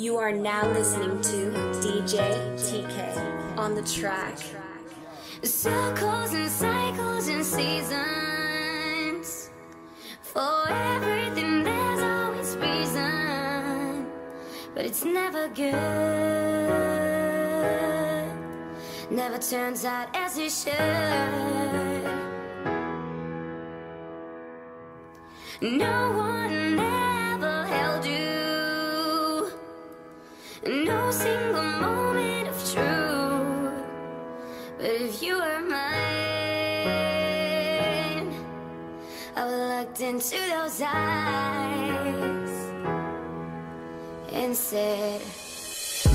You are now listening to DJ TK on the track. Circles and cycles and seasons. For everything, there's always reason. But it's never good. Never turns out as it should. No one No single moment of truth. But if you were mine, I looked into those eyes and said.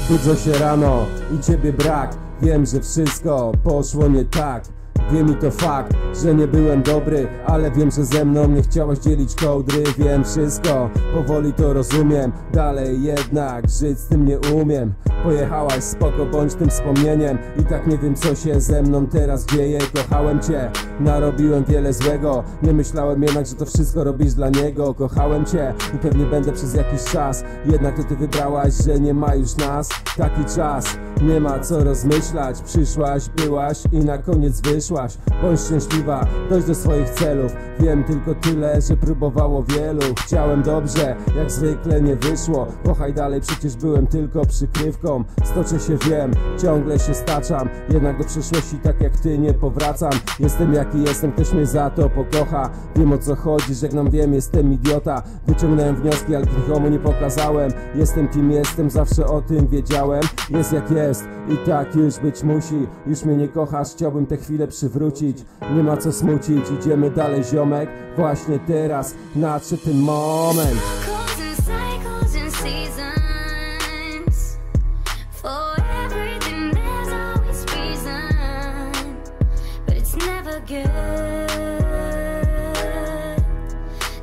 Budzę się rano i ciebie brak Wiem, że wszystko poszło nie tak Wiem i to fakt, że nie byłem dobry Ale wiem, że ze mną nie chciałaś dzielić kołdry. Wiem wszystko, powoli to rozumiem. Dalej jednak żyć z tym nie umiem. Pojechałaś spoko, bądź tym wspomnieniem. I tak nie wiem co się ze mną teraz dzieje. Kochałem cię, narobiłem wiele złego. Nie myślałem jednak, że to wszystko robisz dla niego. Kochałem cię i pewnie będę przez jakiś czas. Jednak to ty wybrałaś, że nie ma już nas. Taki czas, nie ma co rozmyślać. Przyszłaś, byłaś i na koniec wyszłaś. Bądź szczęśliwa, dojść do swoich celów. Wiem tylko tyle, że próbowało wielu. Chciałem dobrze, jak zwykle nie wyszło. Kochaj dalej, przecież byłem tylko przykrywką. Stoczę się, wiem, ciągle się staczam. Jednak do przyszłości tak jak ty nie powracam. Jestem jaki jestem, ktoś mnie za to pokocha. Wiem o co chodzi, żegnam, wiem, jestem idiota. Wyciągnąłem wnioski, ale nikomu nie pokazałem. Jestem kim jestem, zawsze o tym wiedziałem. Jest jak jest i tak już być musi. Już mnie nie kochasz, chciałbym te chwile przywrócić. Nie ma co smucić, idziemy dalej ziomek. Właśnie teraz nadszedł ten moment.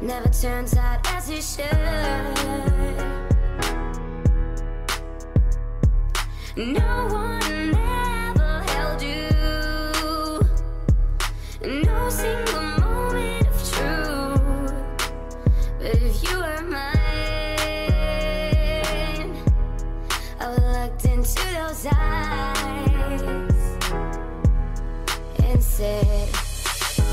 Never turns out as it should. No one held you. No single moment of truth. But you mine, I looked into those eyes and said.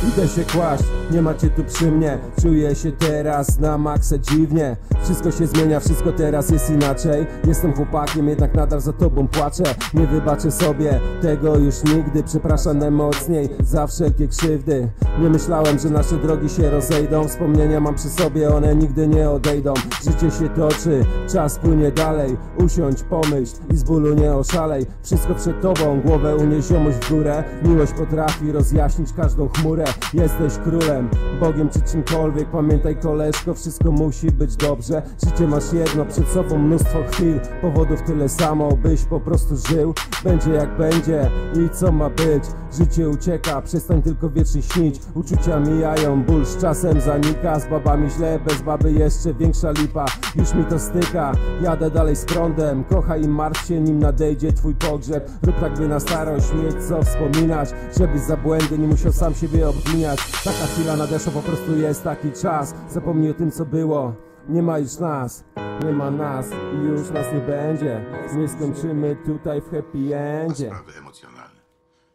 Idę się kłaść, nie macie tu przy mnie Czuję się teraz na maksa dziwnie Wszystko się zmienia, wszystko teraz jest inaczej. Jestem chłopakiem, jednak nadal za tobą płaczę. Nie wybaczę sobie tego już nigdy Przepraszam najmocniej za wszelkie krzywdy. Nie myślałem, że nasze drogi się rozejdą. Wspomnienia mam przy sobie, one nigdy nie odejdą. Życie się toczy, czas płynie dalej. Usiądź, pomyśl i z bólu nie oszalej. Wszystko przed tobą, głowę unieś ziomuś w górę. Miłość potrafi rozjaśnić każdą chmurę. Jesteś królem, Bogiem czy czymkolwiek. Pamiętaj koleżko, wszystko musi być dobrze Życie masz jedno, przed sobą mnóstwo chwil. Powodów tyle samo, byś po prostu żył. Będzie jak będzie i co ma być? Życie ucieka, przestań tylko wiecznie śnić. Uczucia mijają, ból z czasem zanika. Z babami źle, bez baby jeszcze większa lipa. Już mi to styka, jadę dalej z prądem. Kochaj i martw się, nim nadejdzie twój pogrzeb. Rób tak, by na starość mieć co wspominać. Żebyś za błędy nie musiał sam siebie obwiniać. Taka chwila nadeszła, po prostu jest taki czas. Zapomnij o tym co było nie ma już nas, nie ma nas i już nas nie będzie Nie skończymy tutaj w happy A endzie sprawy emocjonalne.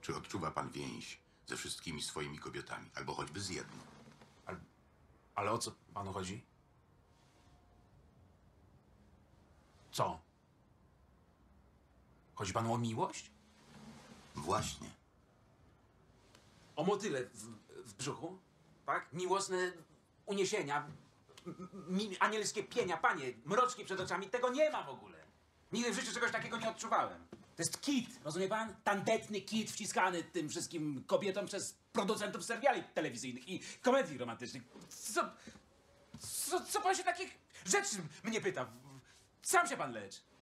Czy odczuwa pan więź ze wszystkimi swoimi kobietami, albo choćby z jedną? Ale, ale o co panu chodzi? Co? Chodzi panu o miłość? Właśnie. O motyle w, w brzuchu? Tak? Miłosne uniesienia? Anielskie pienia, panie, mroczki przed oczami, tego nie ma w ogóle. Nigdy w życiu czegoś takiego nie odczuwałem. To jest kit, rozumie pan? Tandetny kit wciskany tym wszystkim kobietom przez producentów seriali telewizyjnych i komedii romantycznych. Co, co, co pan się takich rzeczy mnie pyta? Sam się pan lecz.